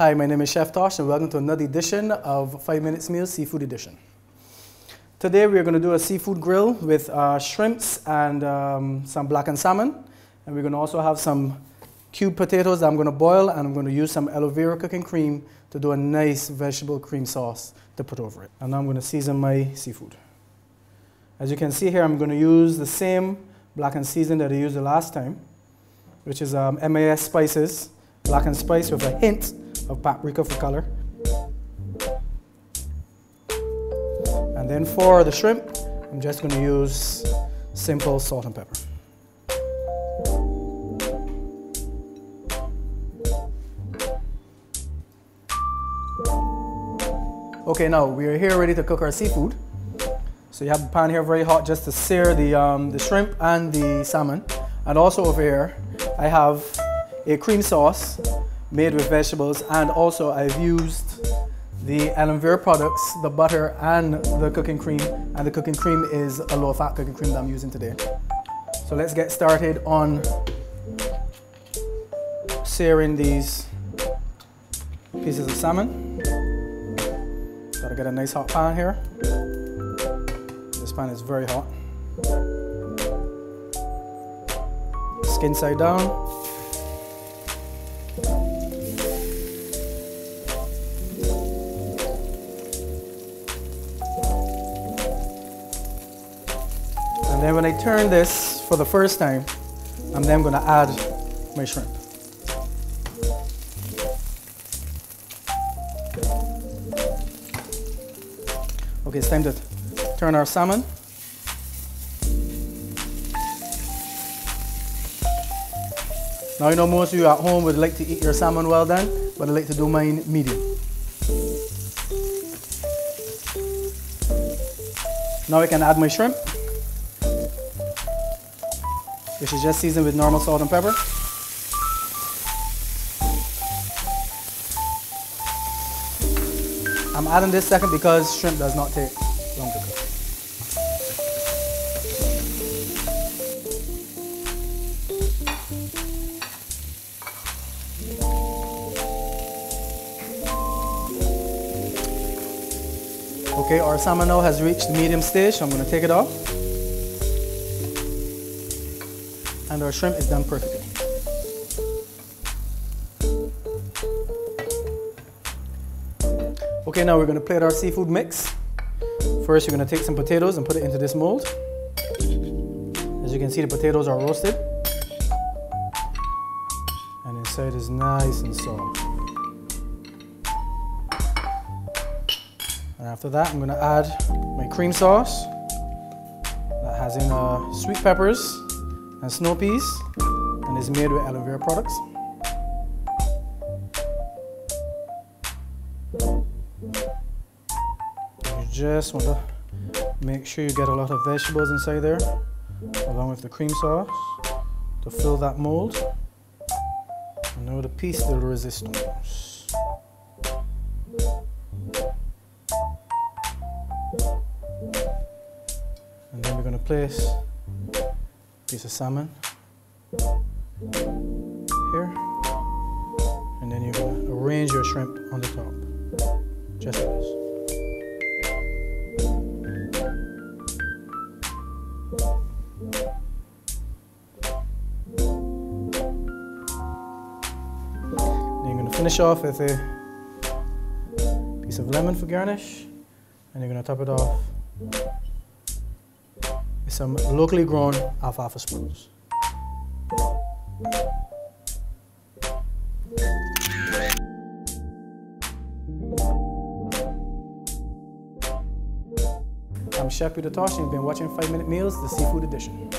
Hi, my name is Chef Tosh and welcome to another edition of 5 Minutes Meal Seafood Edition. Today we are going to do a seafood grill with uh, shrimps and um, some blackened salmon. And we're going to also have some cubed potatoes that I'm going to boil and I'm going to use some aloe vera cooking cream to do a nice vegetable cream sauce to put over it. And now I'm going to season my seafood. As you can see here, I'm going to use the same blackened season that I used the last time, which is um, MAS spices, blackened spice with a hint of paprika for color. And then for the shrimp, I'm just going to use simple salt and pepper. Okay, now we are here ready to cook our seafood. So you have the pan here very hot just to sear the, um, the shrimp and the salmon. And also over here, I have a cream sauce made with vegetables and also I've used the aloe vera products, the butter and the cooking cream. And the cooking cream is a low fat cooking cream that I'm using today. So let's get started on searing these pieces of salmon. Gotta get a nice hot pan here. This pan is very hot. Skin side down. And then when I turn this for the first time, I'm then gonna add my shrimp. Okay, it's time to turn our salmon. Now I know most of you at home would like to eat your salmon well done, but I like to do mine medium. Now I can add my shrimp, which is just seasoned with normal salt and pepper. I'm adding this second because shrimp does not take long to cook. Okay, our salmon now has reached the medium stage, so I'm going to take it off. And our shrimp is done perfectly. Okay, now we're going to plate our seafood mix. First, you're going to take some potatoes and put it into this mold. As you can see, the potatoes are roasted. And inside is nice and soft. And after that, I'm going to add my cream sauce that has in uh, sweet peppers and snow peas and is made with aloe vera products. You just want to make sure you get a lot of vegetables inside there along with the cream sauce to fill that mold. And now the piece de resistance. And then we're going to place piece of salmon here. And then you're going to arrange your shrimp on the top, just like this. Then you're going to finish off with a piece of lemon for garnish, and you're going to top it off some locally grown alfalfa sprouts. I'm Chef Peter Tosh and you've been watching 5 Minute Meals, the Seafood Edition.